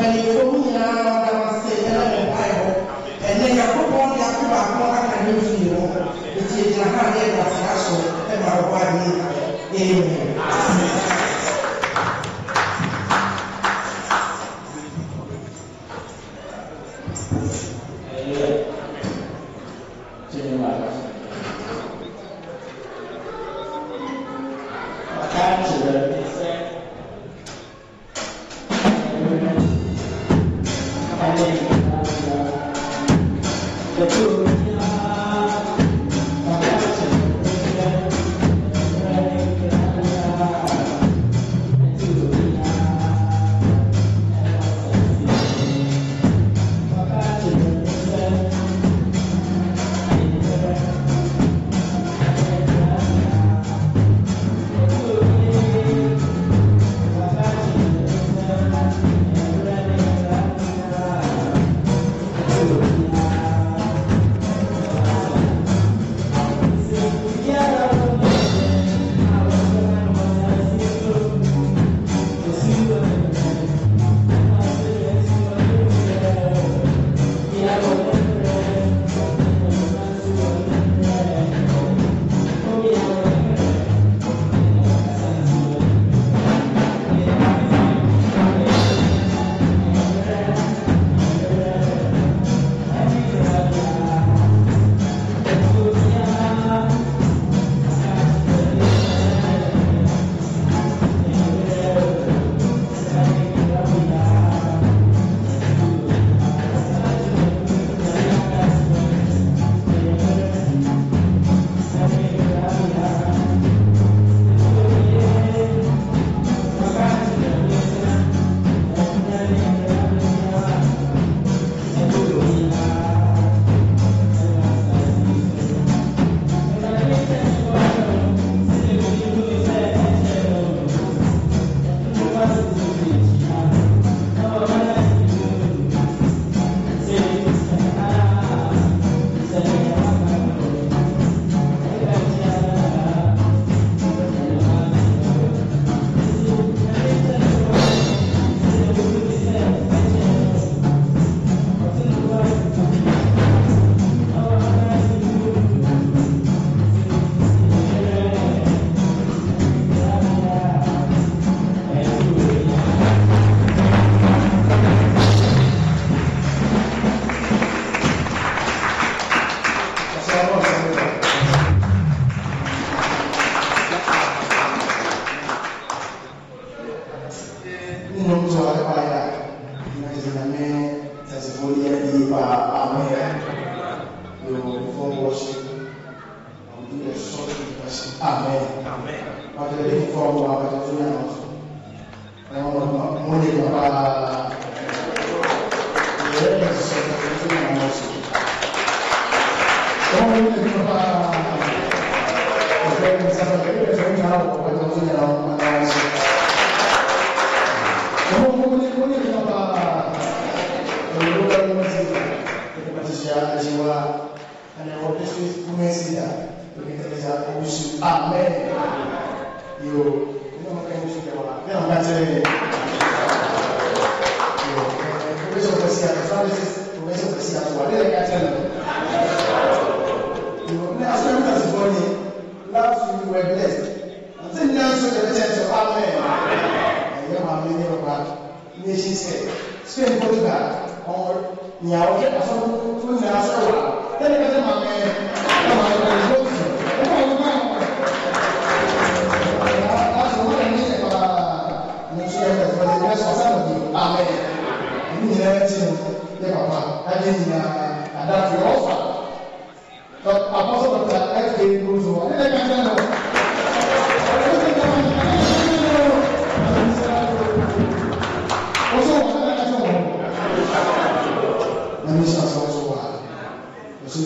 mpanyinfoɔ mu nyinaa ɔda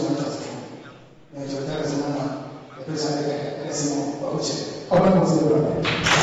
wanta mai kyauta da zaman ma da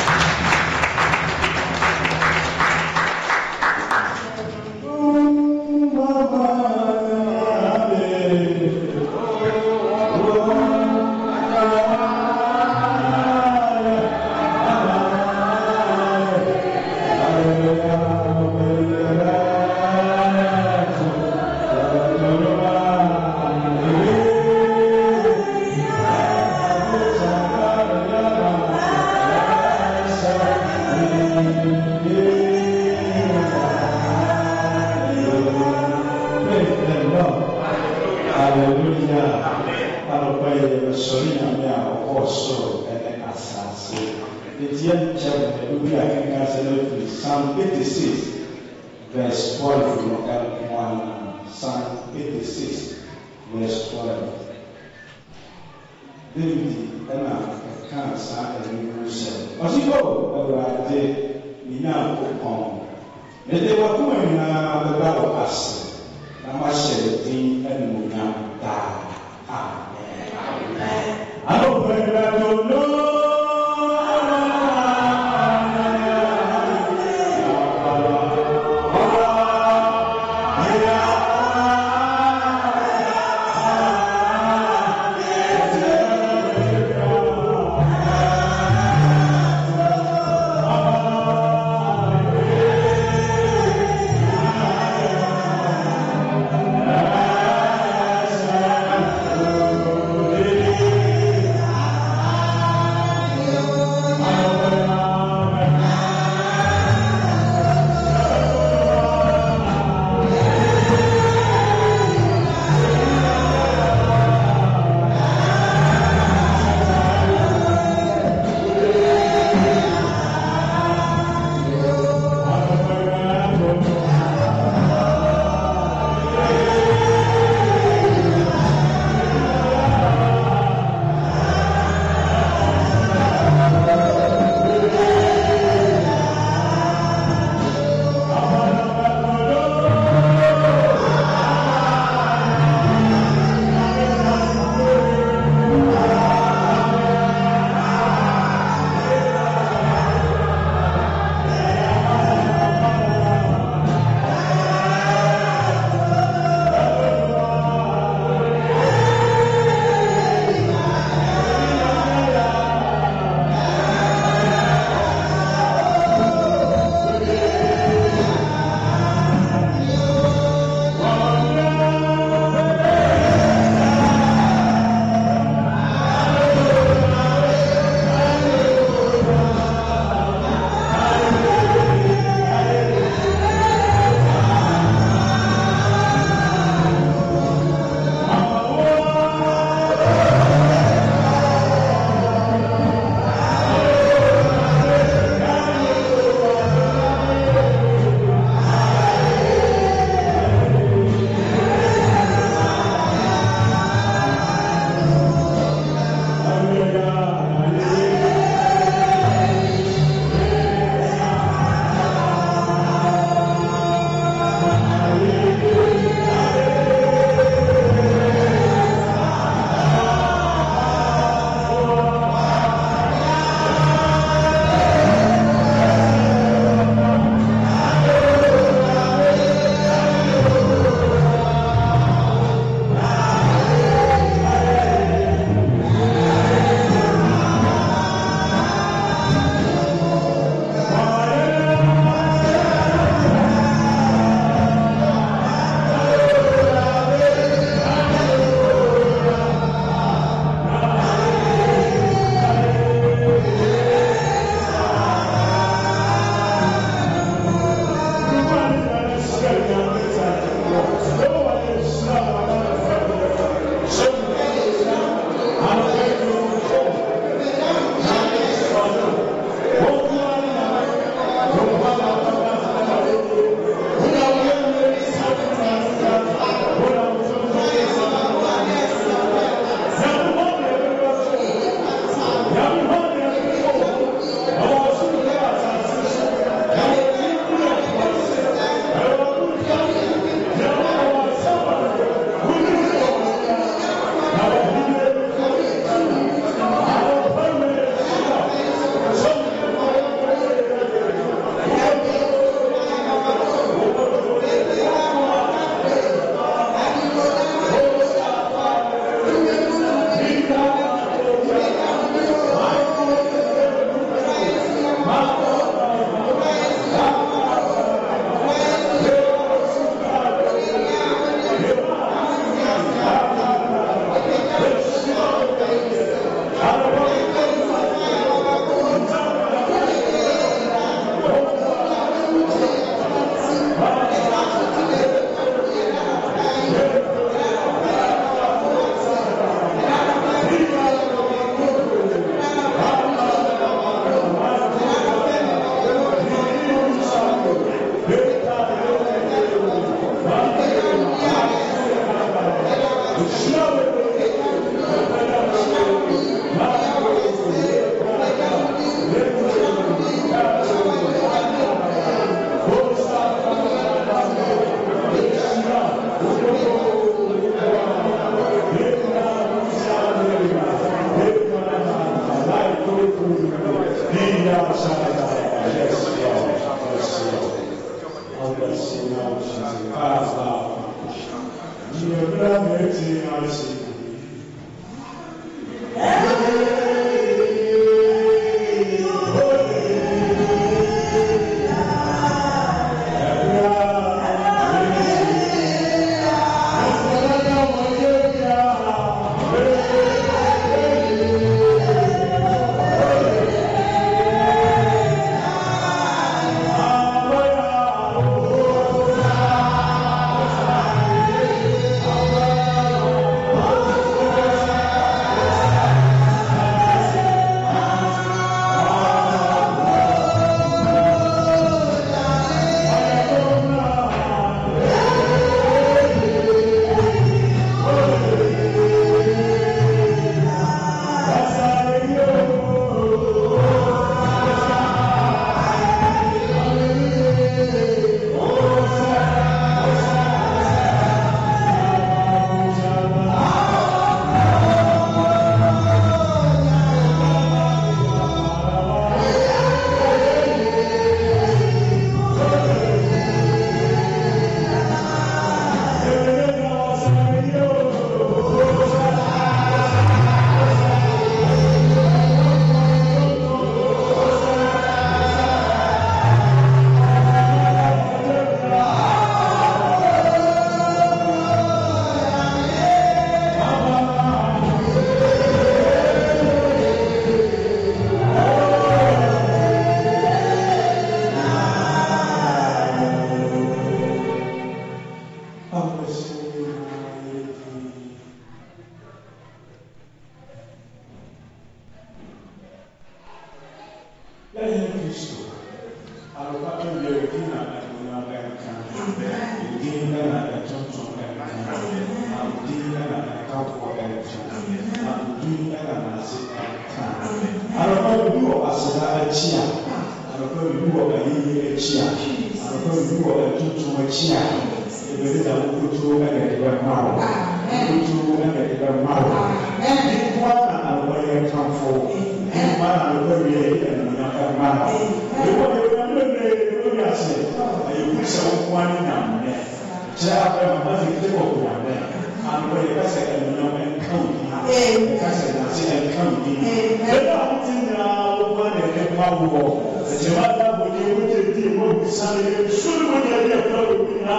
bẹ́ẹ̀ àwọn ti nyina gbogbo ẹ̀rẹ̀ ẹ̀ máa wọ̀ ẹ̀jẹ̀ wá dábò ní ewu jẹ̀ bí ewu òbí sáré sórí wọn yẹ ẹ̀jẹ̀ fúnra òbí nyina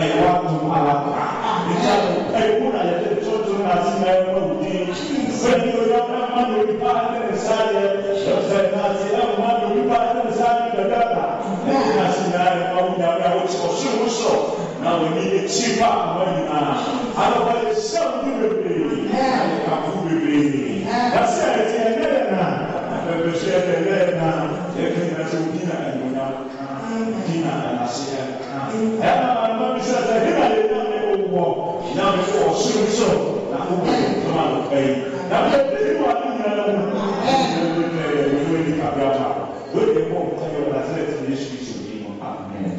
ẹ̀yẹ wá tó ara pa ẹ̀jẹ̀ àwọn ẹ̀kú náà yẹ kẹ́ tó tó náà ti náà ẹ̀rọ òbí bẹ́ẹ̀ ni oyè ọ̀gá má ní orí pa ẹ̀rẹ̀ sáré ẹ̀fẹ̀ náà ti náà má ní orí pa ẹ̀rẹ̀ sáré gbẹ̀dàgbà ẹ̀jẹ̀ náà ti náà ẹ̀rọ òbí náà na wɔne akyi ba ama nyinaa anɔpa yɛ hyɛw de bebree ɛkafo bebree na sɛ ɔsoro so na ɔbɔ ntoma ɔbɛ yi na bɛ bɛyi wa ne nyinaa mu ɛɛ ɛɛ ɛɛ ɛɛ ɛɛ ɛɛ ɛɛ ɛɛ ɛɛ ɛɛ ɛɛ ɛɛ ɛɛ ɛɛ ɛɛ ɛɛ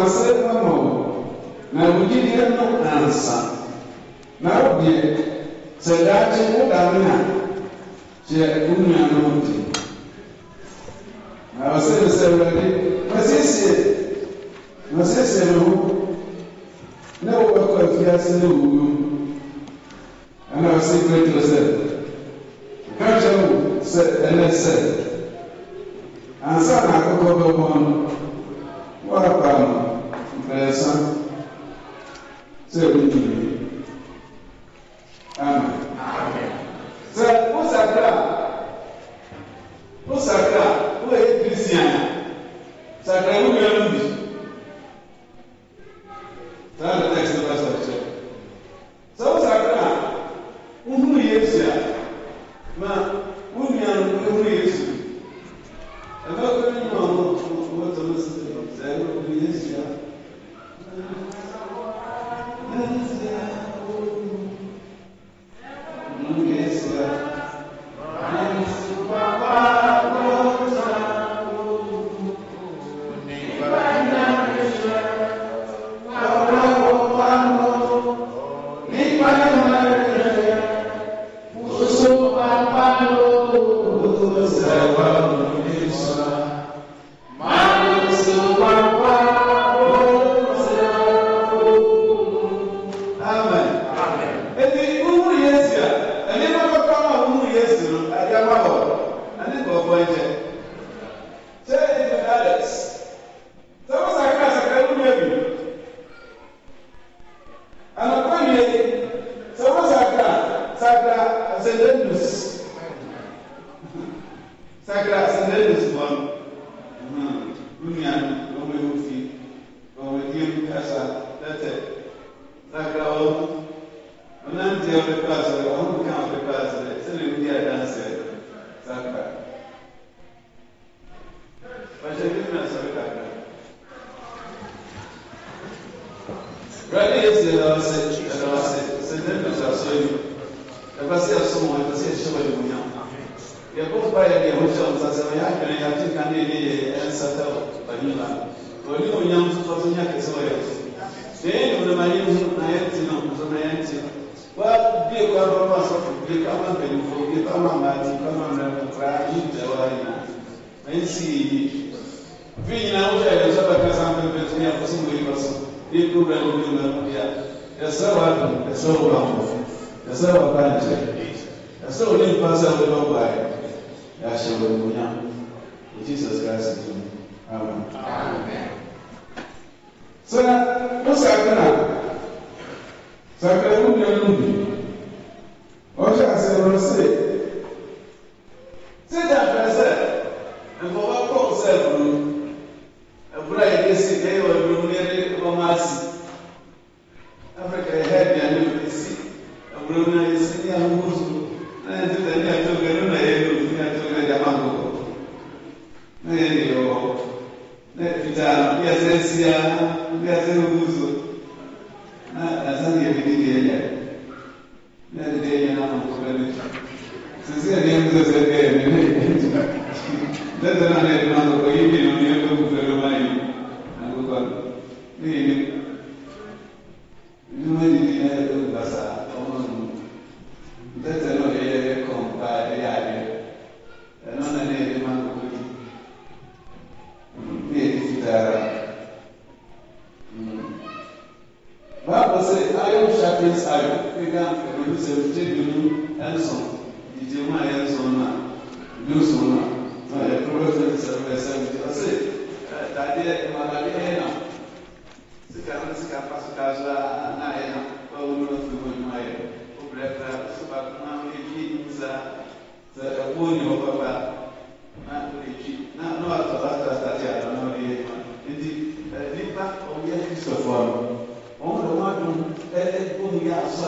ɔkasa ama wo na wogyedeɛ no ansa na wodeɛ sɛ daakye wodane a kyerɛ wo nua no ho di na ɔsɛ sɛ awurade masiesie masiesie me ho na wobɛkɔ afiase na wɔwuo ana ɔsɛ kretoro sɛ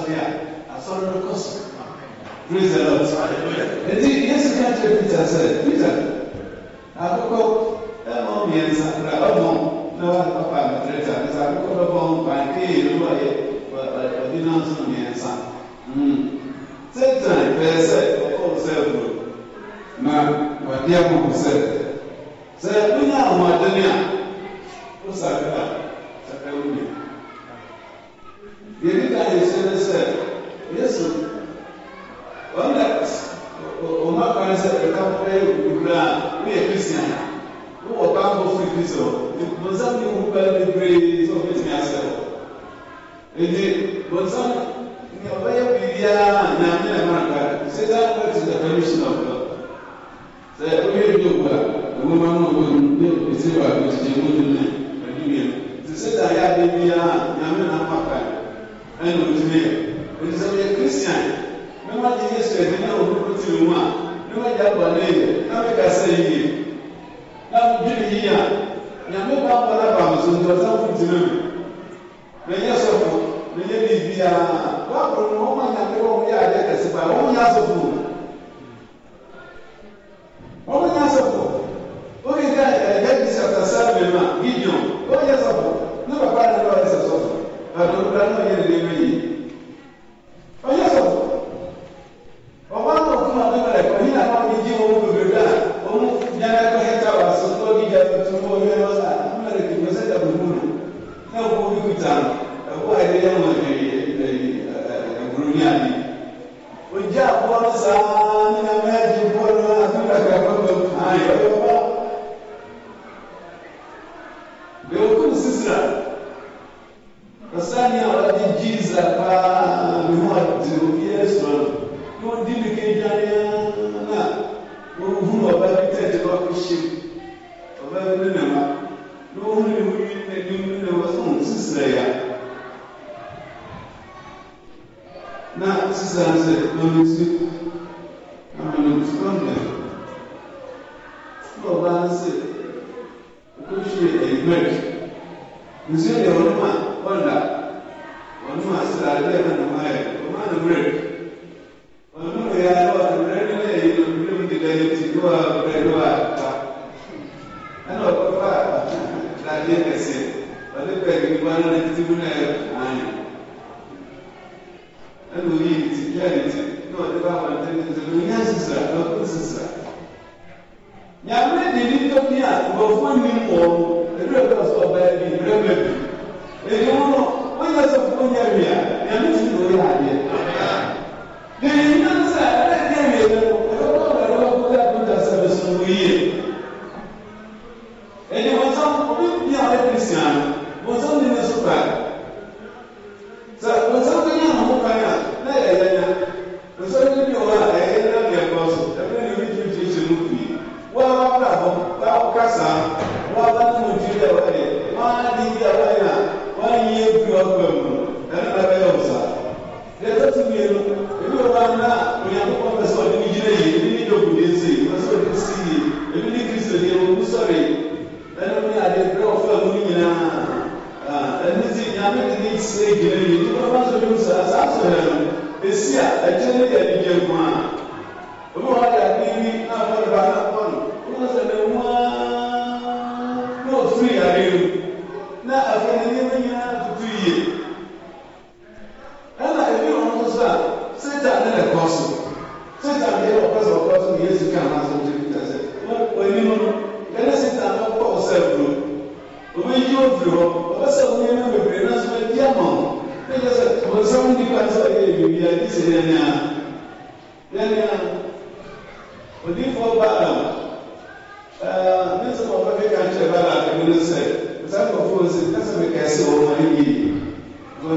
hallelujah. I saw the cross. Praise the Lord. Hallelujah. Nti Yesu ka kyerɛ Peter sɛ Peter akokɔ ɛmɔ mmiɛnsa kura ɔmɔ na wa papa ametireta nti akokɔ bɛbɔ nkwan kee ne wɔyɛ ɔdi nanso mmiɛnsa. Satan pɛɛ sɛ ɔkɔ sɛ ɛfuro na wɔde ɛmɔ sɛ sɛ wonya ahoɔden a wosakra sakra wuli. Yɛdi ka So, sọ bọ̀nsá ni mo bá mi gbé sọ fún ní asẹ́ Èdè bọ̀nsá.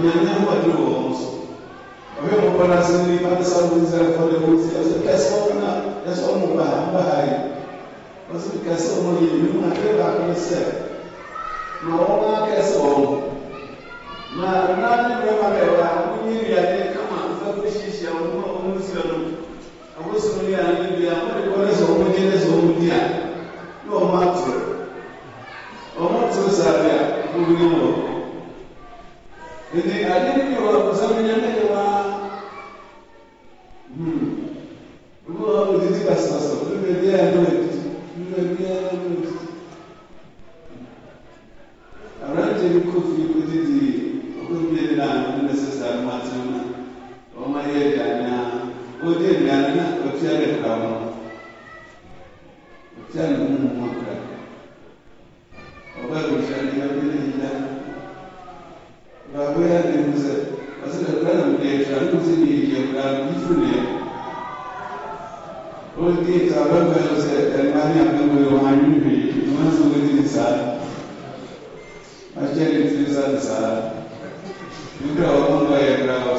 Ulielewa ndio uamuzi. Kwa hiyo Mungu anasema ibada sababu za kufanya uamuzi asipesoma na somo baya baya. Basi kasoma yeye unatenda kanisa. Naona kasoma. Na nani kama lewa kunyiri yake kama kuzafishisha umma umuslimu. Abuso ni alibi ya kwa kwa somo jene somo dia. Ndio matter. Omo tsabia kulimu ɛnɛ ade bi bi wɔ nsɛm nyɛ ne yɛ waa hmm olu wa o didi basabasa olu bɛ bi yɛn n'o didi olu bɛ bi yɛn n'o didi aberanteɛ bi kɔ fi didi ɔkò bi yɛn na ɔmo na sɛ saa ɔmo ati na ɔmo ayɛ aduane na ɔdi aduane na ɔtua ne kura ho ɔtua ne mu mu. abuela de Musa asina kwana mudeta ariko ziniye kula ifune odi tabamba yose elmani akango yohanyubi imanzo ngezi sala achari ngezi sala ngira wakonga ya grawo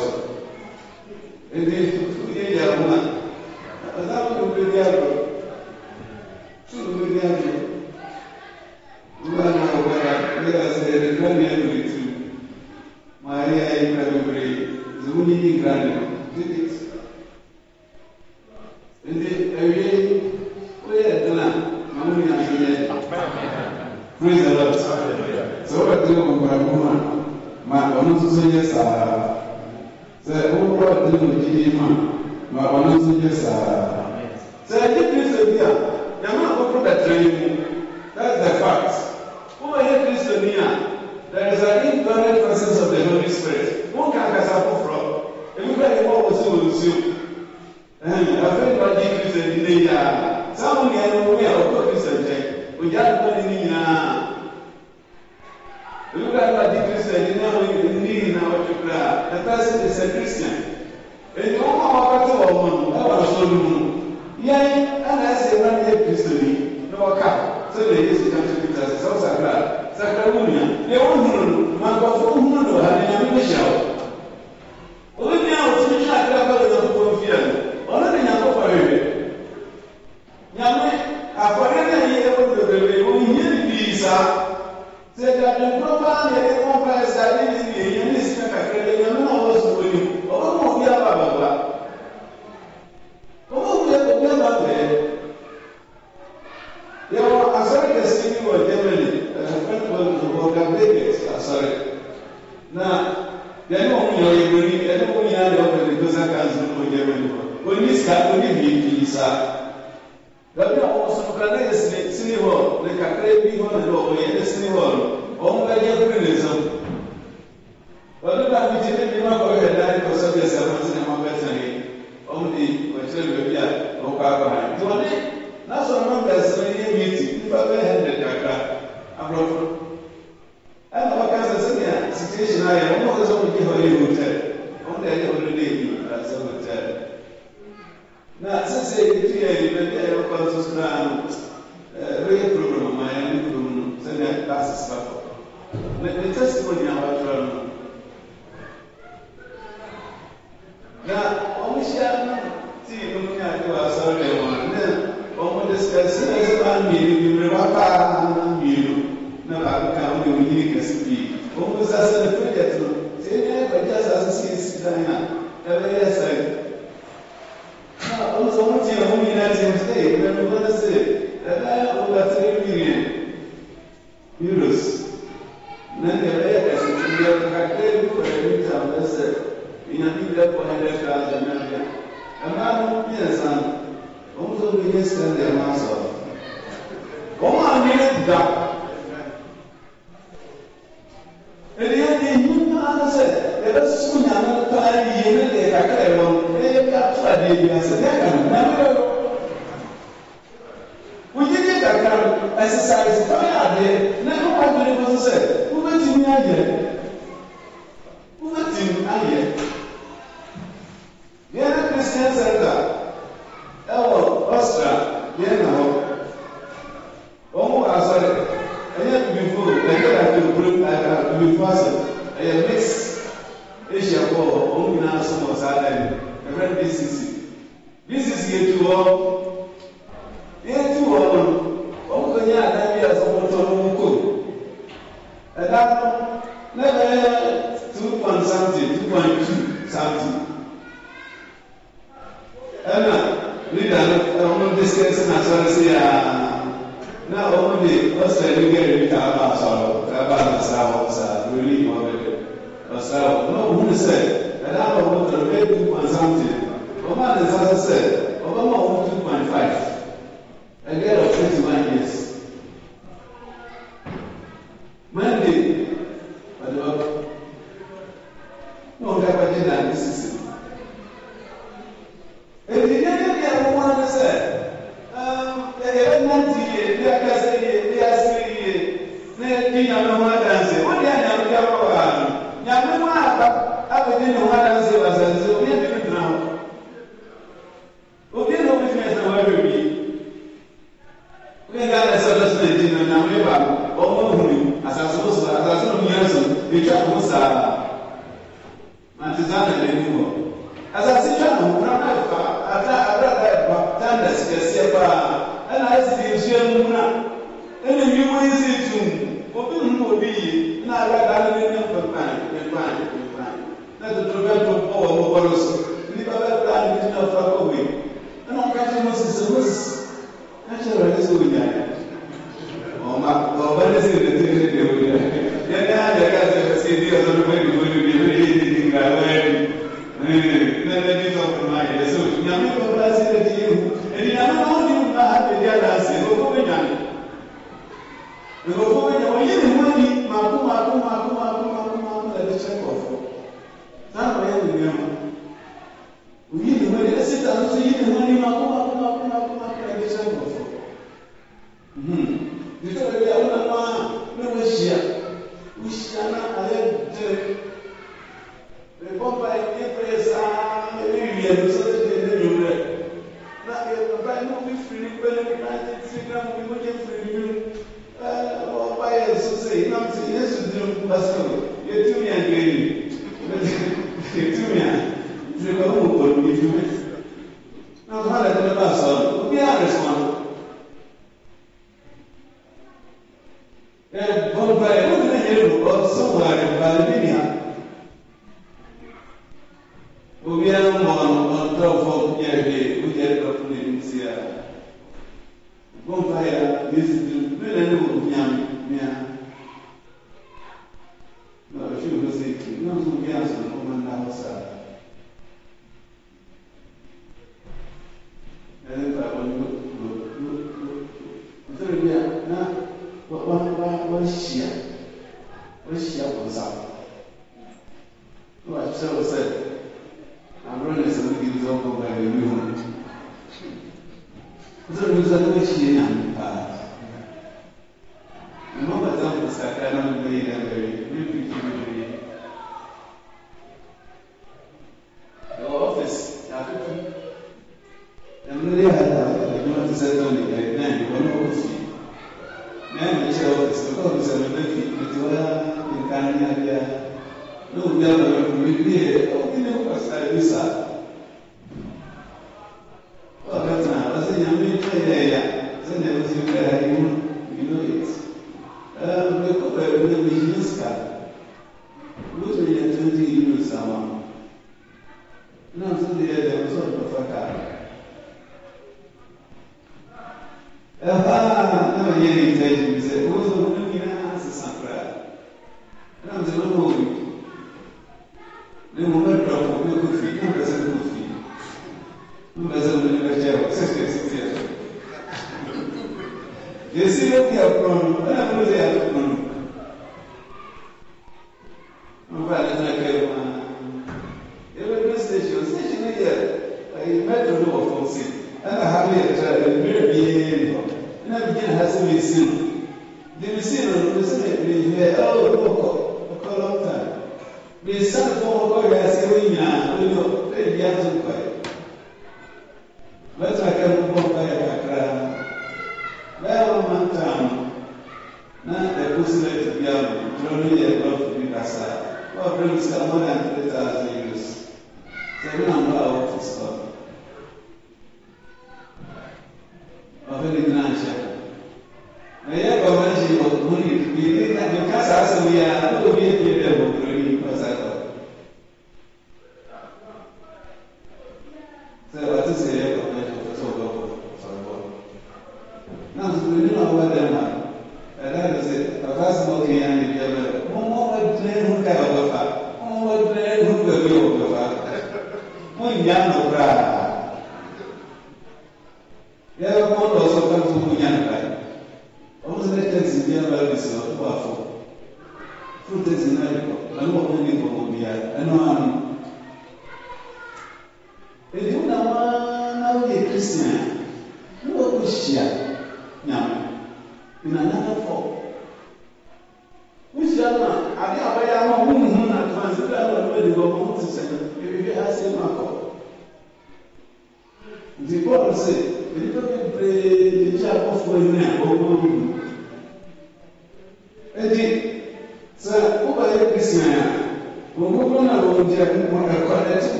edi tuye ya kuma azabu kubedi ya adeɛ bi ase ne kan na ne yɛ wòye ne exercise tɔn adeɛ ne kɔkɔ bi ne ko sɛ wòbɛtumi ayɛ. Ah, não, e ele entende me dizer, usa uma graça sagrada. Não, mas eu não ouvi. Meu momento para o meu filho, não precisa meu filho. Não precisa do evangelho, certeza, certeza. Esse é o que é o plano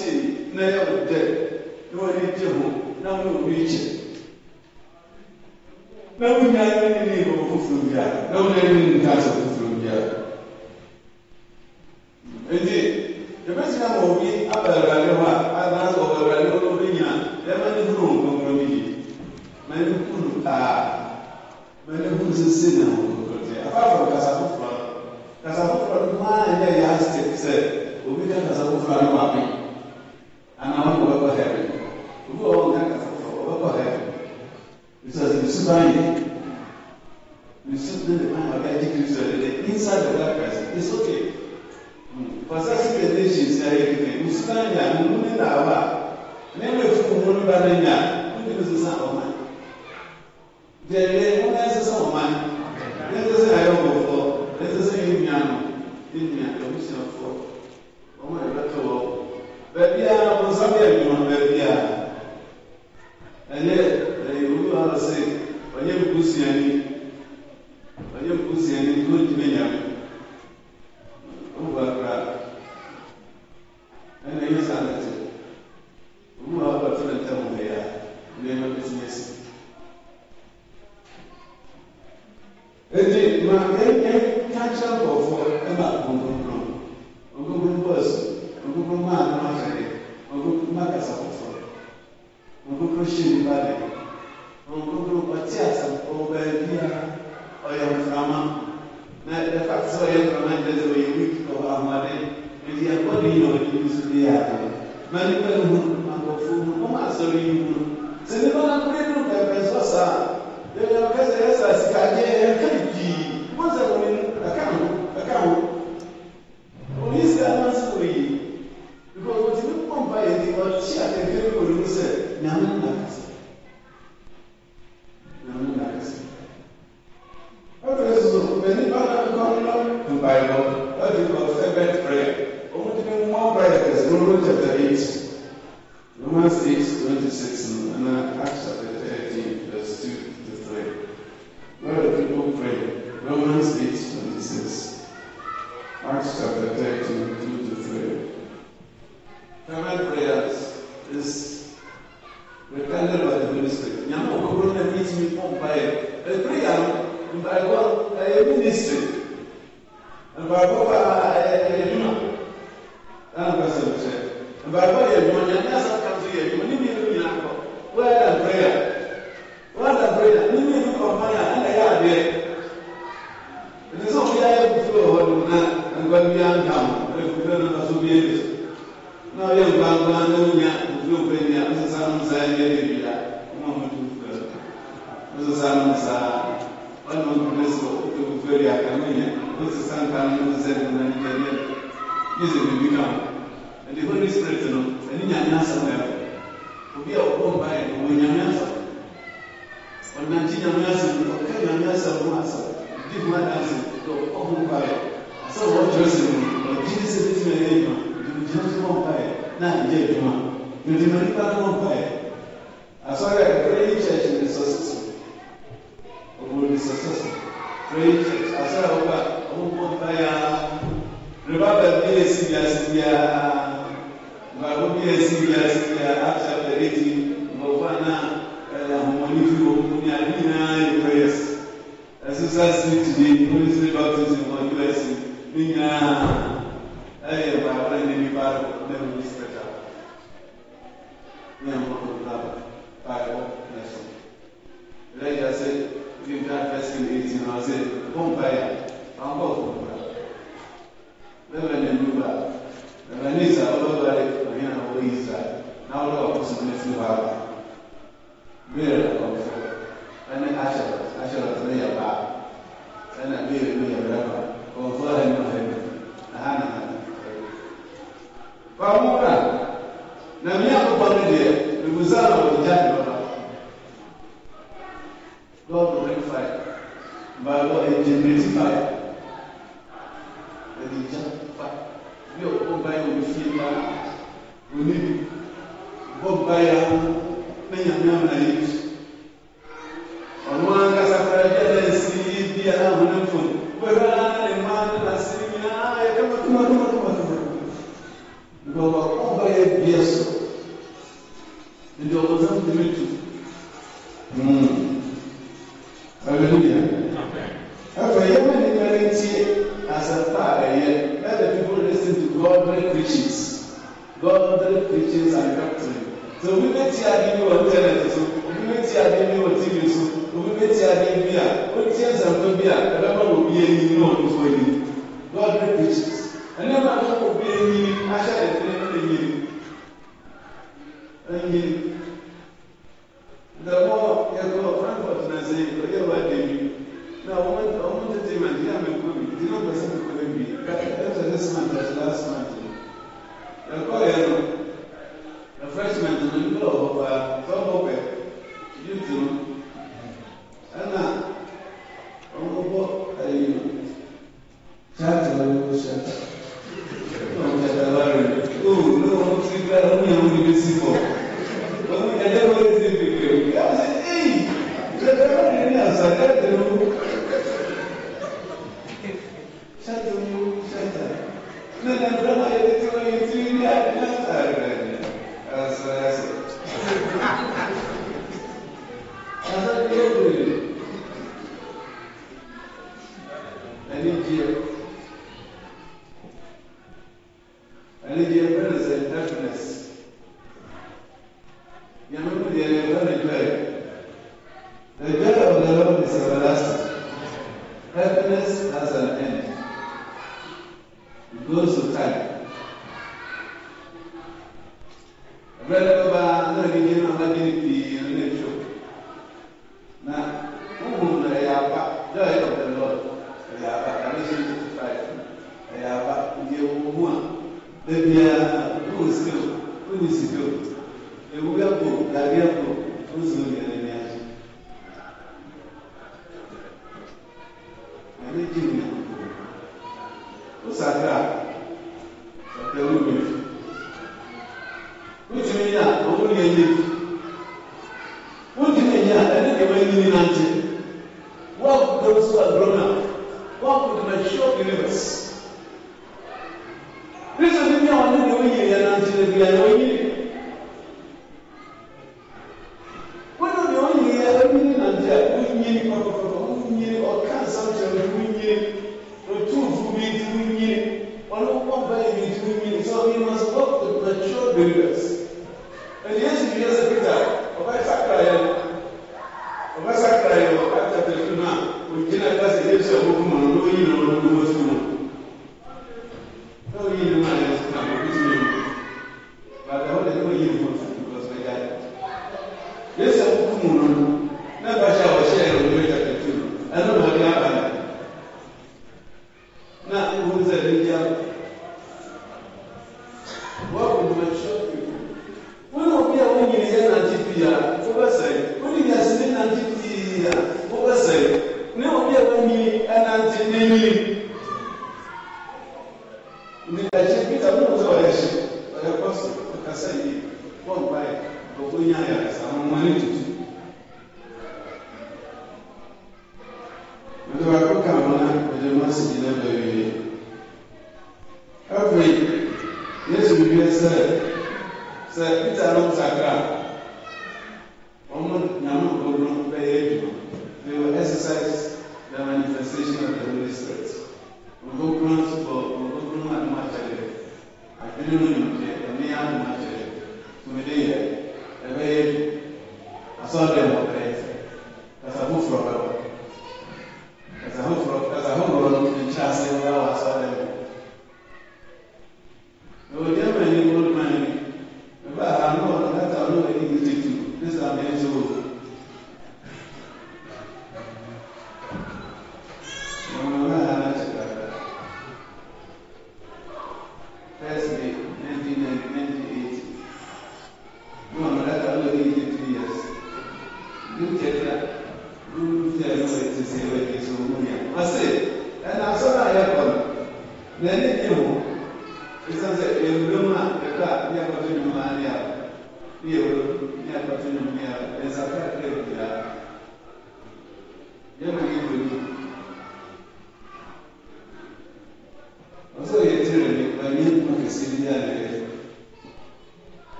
tie na ɛyɛ wo dɛ na wɔde gye ho na wɔn obi kyɛ na wɔn nyɛ ne ne yɛ a na wɔn ani ne ne nka asɛ a. by what is generated by ẹni ìjà pa bí ọkọ báyà òun fi ta òní bọ báyà lẹ́yìn àmì àmì àyè.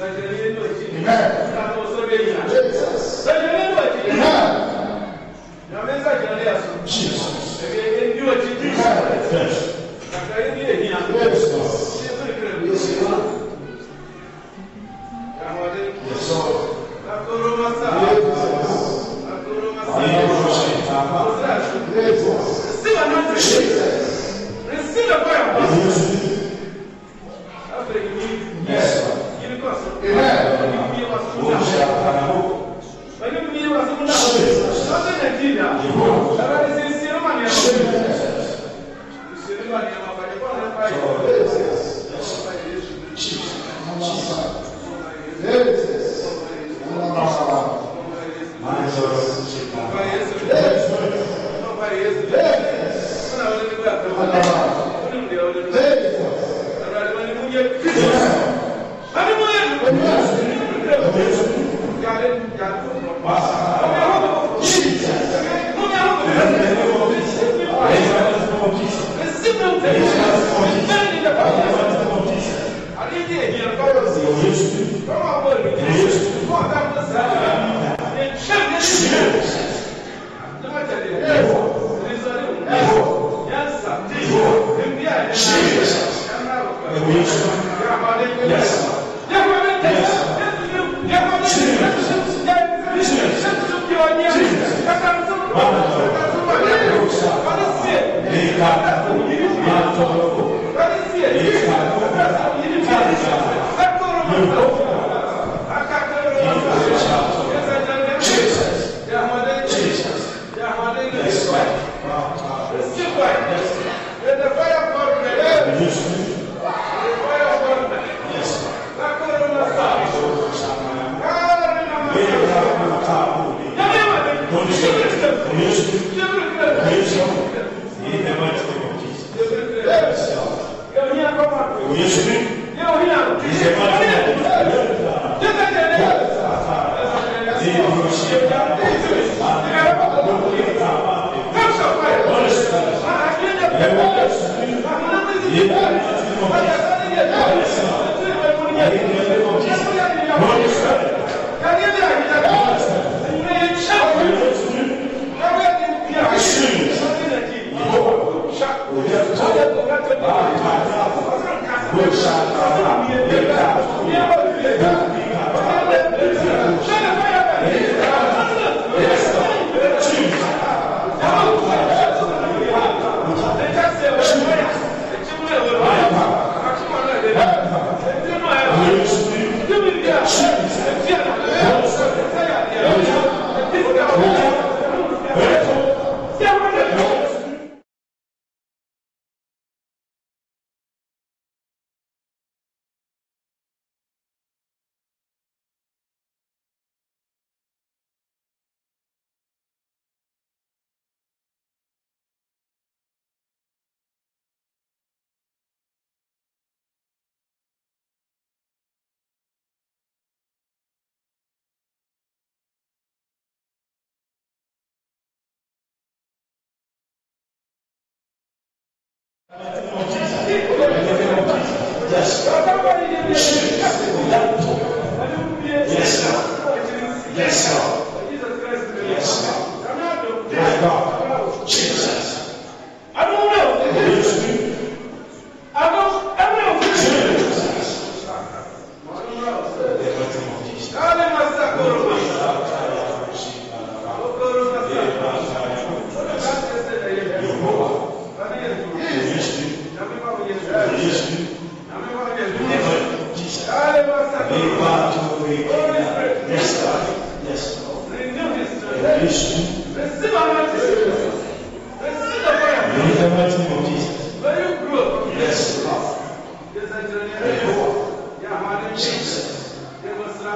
Amen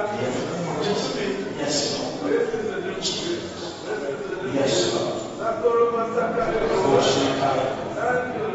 Yes, Lord. Yes, Lord.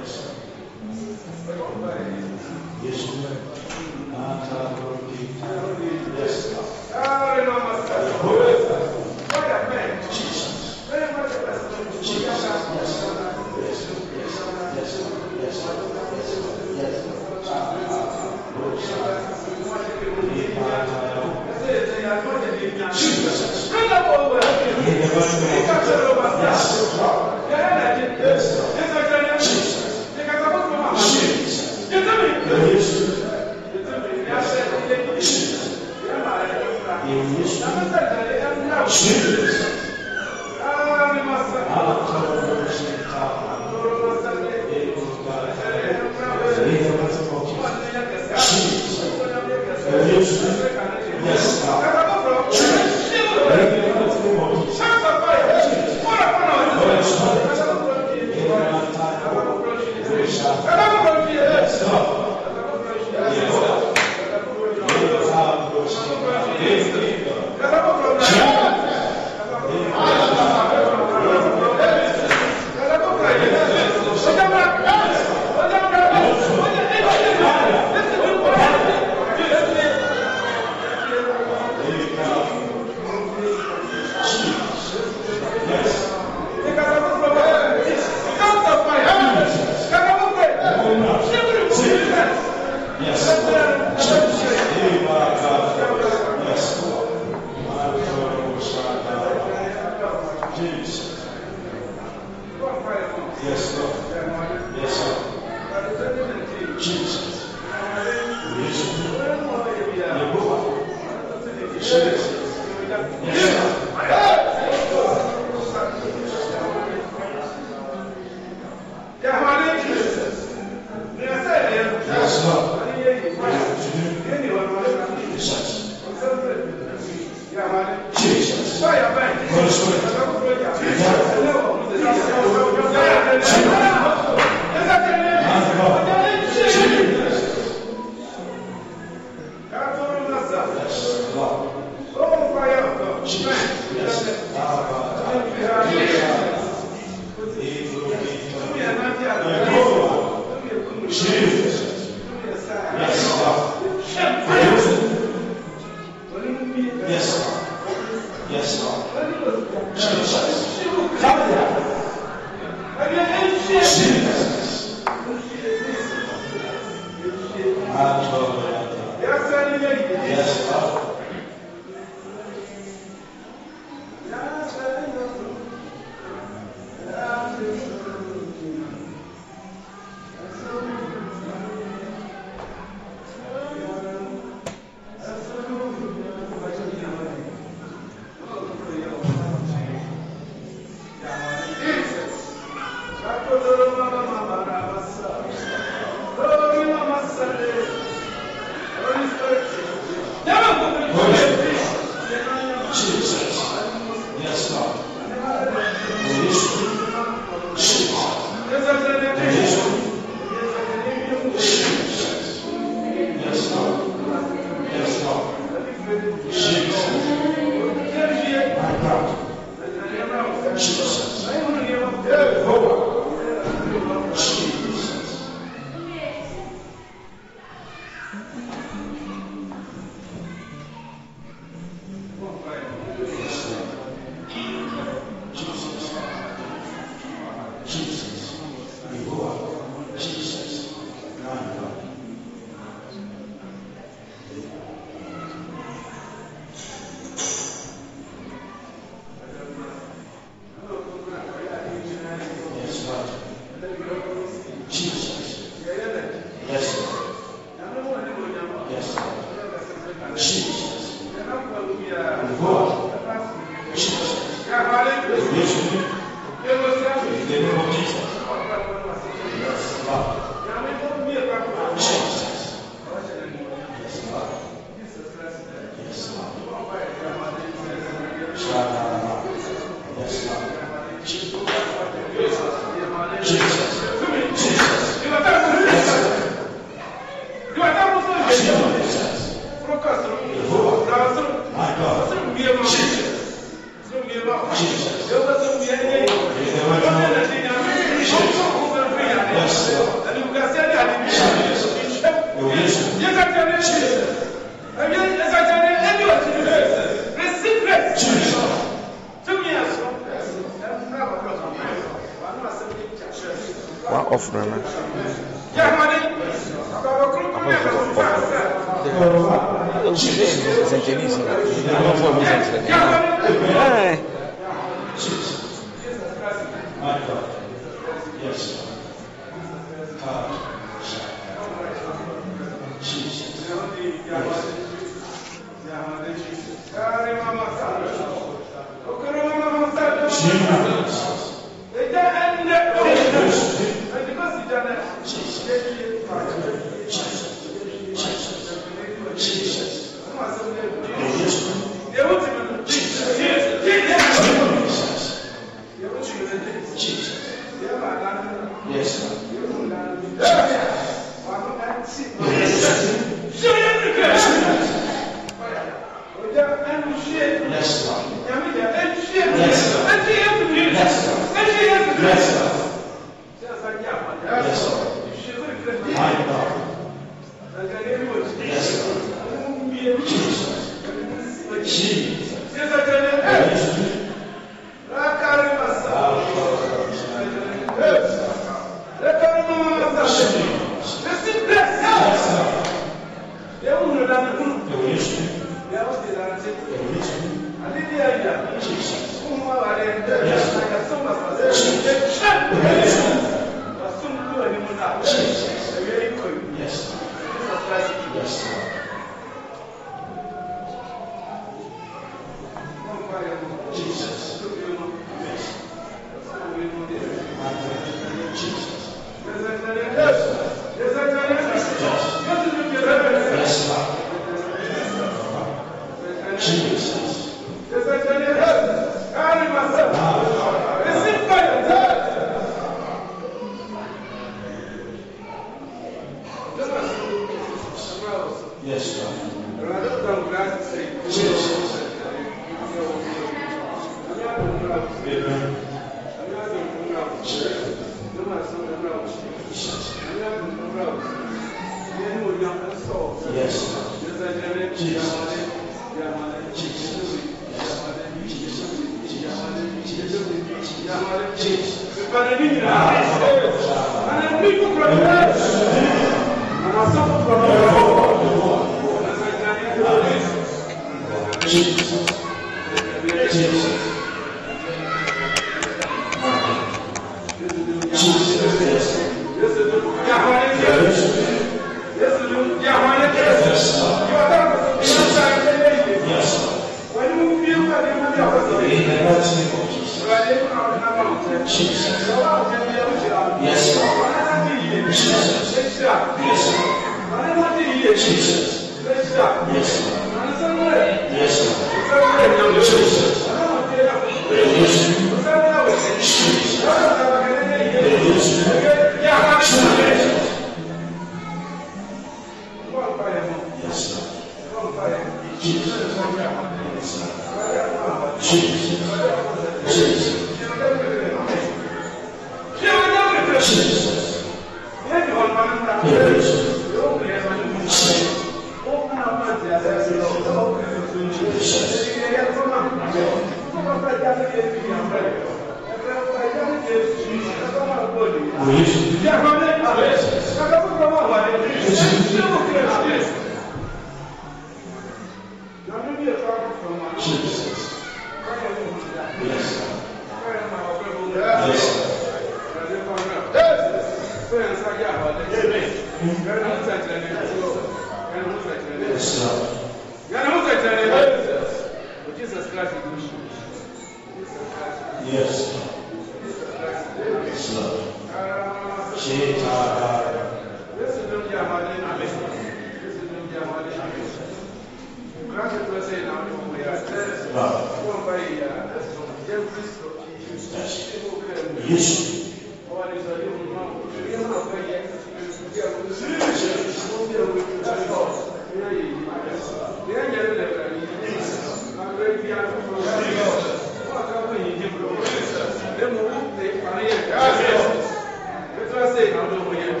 Hallelujah. God is Jesus. That's what I say. Hallelujah.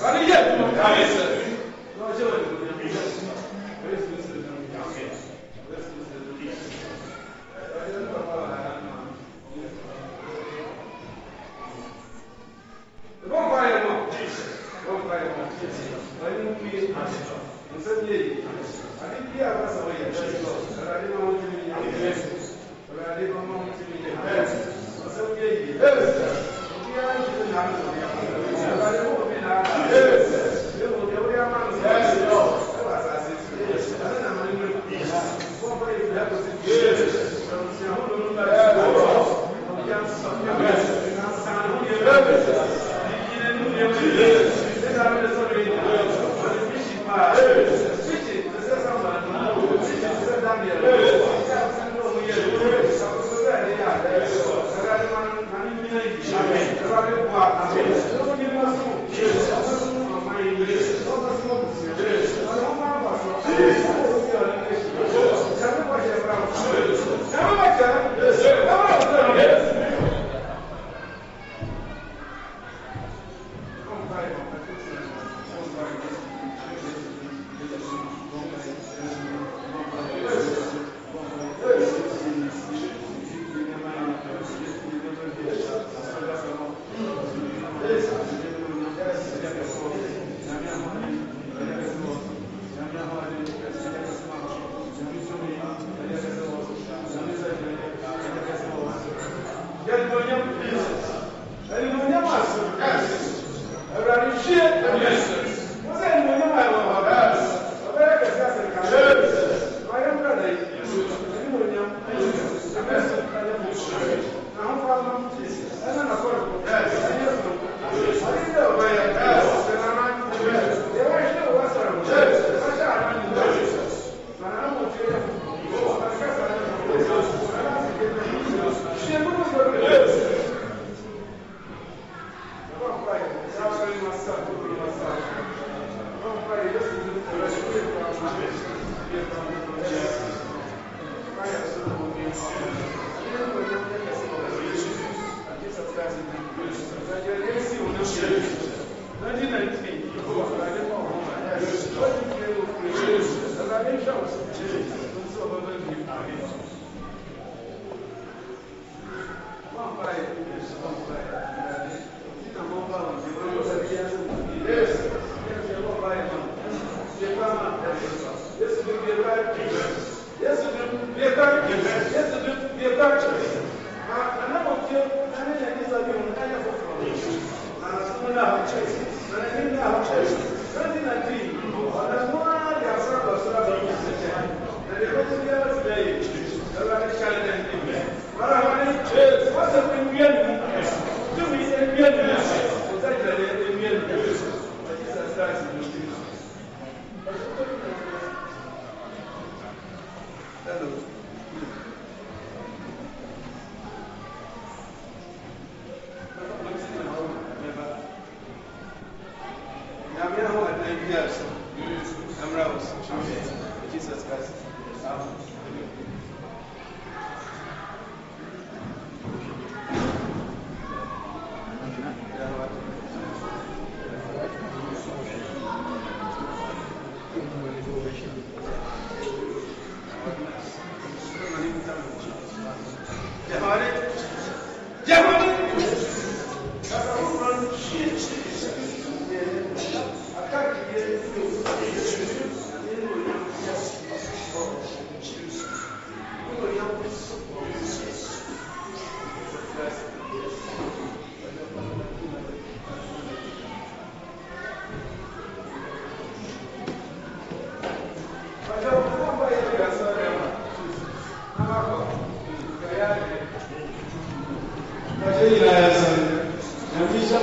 Hallelujah. Hallelujah.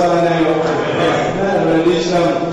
وفقنا لما تحب الإسلام